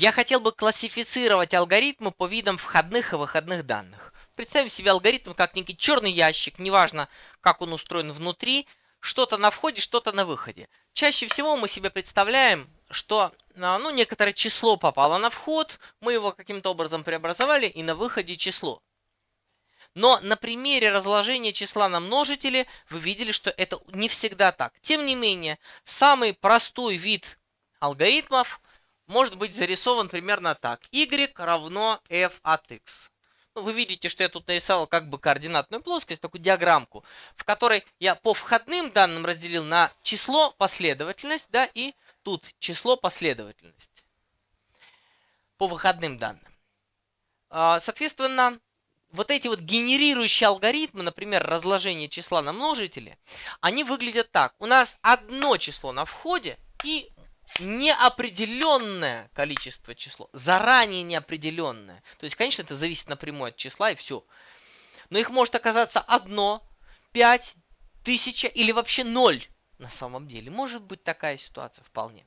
Я хотел бы классифицировать алгоритмы по видам входных и выходных данных. Представим себе алгоритм как некий черный ящик, неважно, как он устроен внутри, что-то на входе, что-то на выходе. Чаще всего мы себе представляем, что а, ну, некоторое число попало на вход, мы его каким-то образом преобразовали, и на выходе число. Но на примере разложения числа на множители вы видели, что это не всегда так. Тем не менее, самый простой вид алгоритмов может быть зарисован примерно так. y равно f от x. Ну, вы видите, что я тут нарисовал как бы координатную плоскость, такую диаграммку, в которой я по входным данным разделил на число, последовательность, да, и тут число, последовательность. По выходным данным. А, соответственно, вот эти вот генерирующие алгоритмы, например, разложение числа на множители, они выглядят так. У нас одно число на входе и неопределенное количество число, заранее неопределенное. То есть, конечно, это зависит напрямую от числа и все. Но их может оказаться одно, пять, тысяча или вообще ноль на самом деле. Может быть такая ситуация вполне.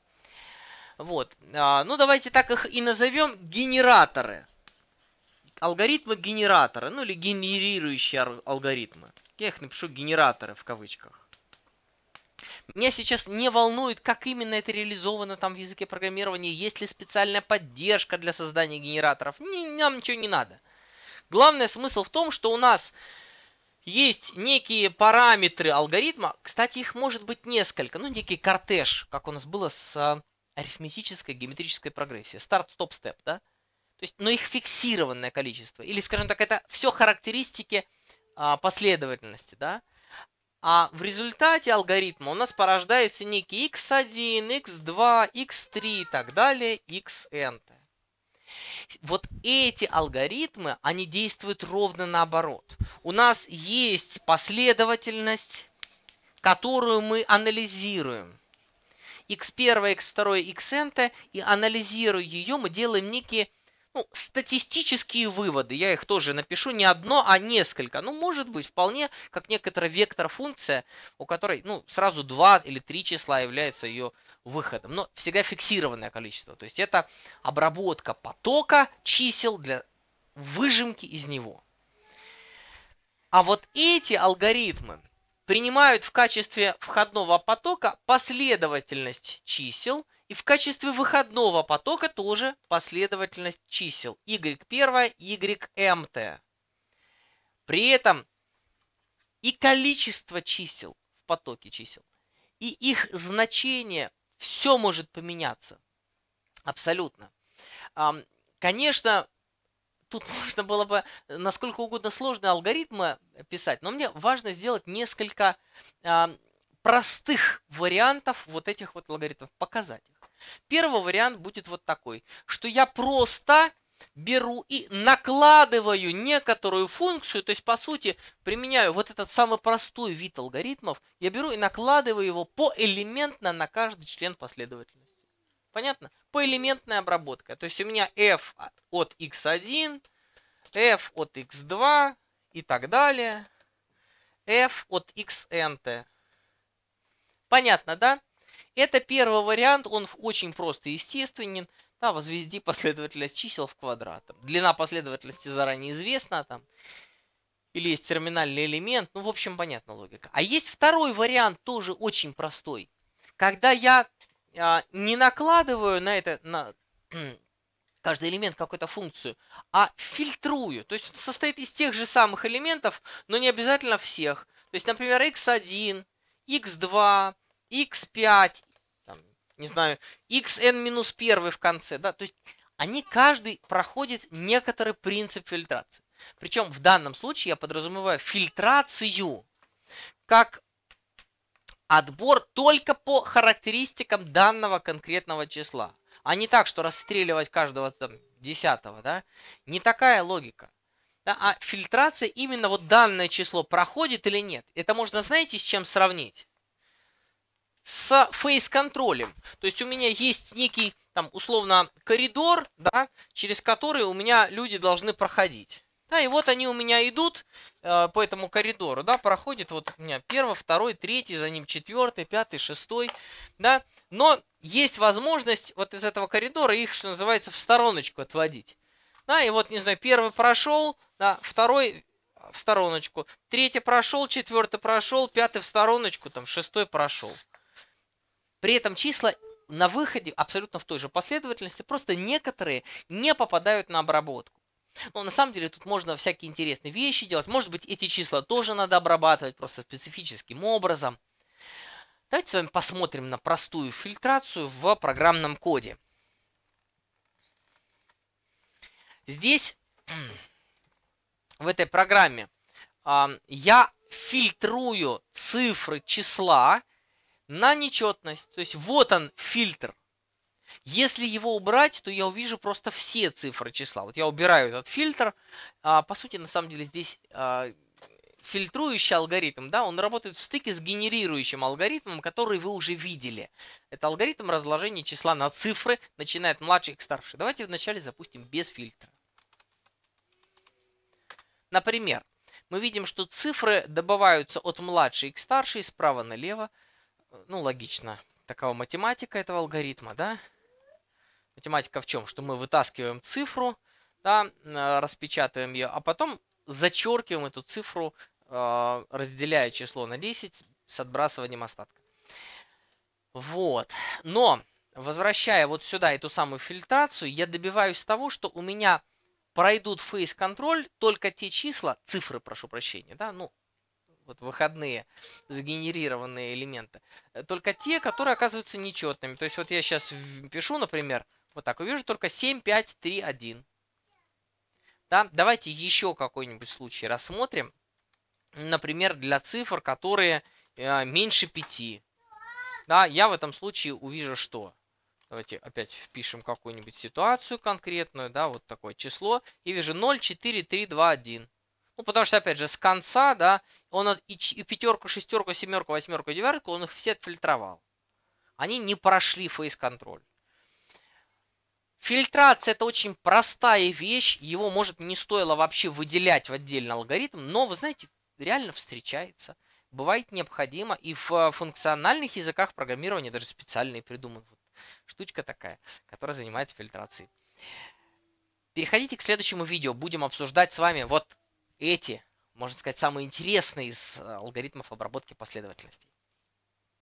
Вот. А, ну, давайте так их и назовем генераторы. Алгоритмы генератора, ну или генерирующие алгоритмы. Я их напишу генераторы в кавычках. Меня сейчас не волнует, как именно это реализовано там в языке программирования, есть ли специальная поддержка для создания генераторов. Не, нам ничего не надо. Главный смысл в том, что у нас есть некие параметры алгоритма. Кстати, их может быть несколько. Ну, некий кортеж, как у нас было с а, арифметической геометрической прогрессией. Старт, стоп, степ, да? То есть, но их фиксированное количество. Или, скажем так, это все характеристики а, последовательности, да? А в результате алгоритма у нас порождается некий x1, x2, x3 и так далее, xn. Вот эти алгоритмы, они действуют ровно наоборот. У нас есть последовательность, которую мы анализируем. x1, x2, xn, и анализируя ее, мы делаем некие ну, статистические выводы, я их тоже напишу, не одно, а несколько. Ну, может быть, вполне как некоторая вектор-функция, у которой, ну, сразу два или три числа являются ее выходом. Но всегда фиксированное количество. То есть это обработка потока чисел для выжимки из него. А вот эти алгоритмы принимают в качестве входного потока последовательность чисел – и в качестве выходного потока тоже последовательность чисел y1, ymт. При этом и количество чисел в потоке чисел, и их значение, все может поменяться. Абсолютно. Конечно, тут можно было бы насколько угодно сложные алгоритмы писать, но мне важно сделать несколько простых вариантов вот этих вот алгоритмов, показать их. Первый вариант будет вот такой, что я просто беру и накладываю некоторую функцию, то есть по сути применяю вот этот самый простой вид алгоритмов, я беру и накладываю его поэлементно на каждый член последовательности. Понятно? Поэлементная обработка. То есть у меня f от x1, f от x2 и так далее, f от xnt. Понятно, да? Это первый вариант, он очень просто и естественен. Да, возведи последовательность чисел в квадрат. Длина последовательности заранее известна. Там, или есть терминальный элемент. Ну, в общем, понятна логика. А есть второй вариант, тоже очень простой. Когда я а, не накладываю на это, на каждый элемент какую-то функцию, а фильтрую. То есть состоит из тех же самых элементов, но не обязательно всех. То есть, например, x1, x2, x5, там, не знаю, xn-1 в конце, да, то есть они каждый проходит некоторый принцип фильтрации. Причем в данном случае я подразумеваю фильтрацию как отбор только по характеристикам данного конкретного числа. А не так, что расстреливать каждого там десятого, да? Не такая логика. Да, а фильтрация именно вот данное число проходит или нет. Это можно, знаете, с чем сравнить? С фейс-контролем. То есть у меня есть некий, там, условно, коридор, да, через который у меня люди должны проходить. Да, и вот они у меня идут э, по этому коридору, да, проходит вот у меня первый, второй, третий, за ним четвертый, пятый, шестой, да. Но есть возможность вот из этого коридора их, что называется, в стороночку отводить. Да, и вот, не знаю, первый прошел, да, второй в стороночку, третий прошел, четвертый прошел, пятый в стороночку, там, шестой прошел. При этом числа на выходе абсолютно в той же последовательности, просто некоторые не попадают на обработку. Но на самом деле тут можно всякие интересные вещи делать. Может быть эти числа тоже надо обрабатывать просто специфическим образом. Давайте с вами посмотрим на простую фильтрацию в программном коде. Здесь, в этой программе, я фильтрую цифры числа на нечетность. То есть вот он фильтр. Если его убрать, то я увижу просто все цифры числа. Вот я убираю этот фильтр. А, по сути, на самом деле, здесь а, фильтрующий алгоритм, да, он работает в стыке с генерирующим алгоритмом, который вы уже видели. Это алгоритм разложения числа на цифры, начиная от младших к старших. Давайте вначале запустим без фильтра. Например, мы видим, что цифры добываются от младшей к старшей справа налево. Ну, логично. Такова математика этого алгоритма, да? Математика в чем? Что мы вытаскиваем цифру, да, э, распечатываем ее, а потом зачеркиваем эту цифру, э, разделяя число на 10 с отбрасыванием остатка. Вот. Но, возвращая вот сюда эту самую фильтрацию, я добиваюсь того, что у меня пройдут face контроль только те числа, цифры, прошу прощения, да, ну, вот выходные сгенерированные элементы, э, только те, которые оказываются нечетными. То есть вот я сейчас пишу, например, вот так, увижу только 7, 5, 3, 1. Да? Давайте еще какой-нибудь случай рассмотрим. Например, для цифр, которые э, меньше 5. Да, я в этом случае увижу что? Давайте опять впишем какую-нибудь ситуацию конкретную, да, вот такое число. И вижу 0, 4, 3, 2, 1. Ну, потому что, опять же, с конца, да, он и, и пятерку, шестерку, семерку, восьмерку, девятку, он их все отфильтровал. Они не прошли фейс-контроль. Фильтрация это очень простая вещь, его может не стоило вообще выделять в отдельный алгоритм, но вы знаете, реально встречается, бывает необходимо, и в функциональных языках программирования даже специальные придуманы. Вот штучка такая, которая занимается фильтрацией. Переходите к следующему видео, будем обсуждать с вами вот эти, можно сказать, самые интересные из алгоритмов обработки последовательностей.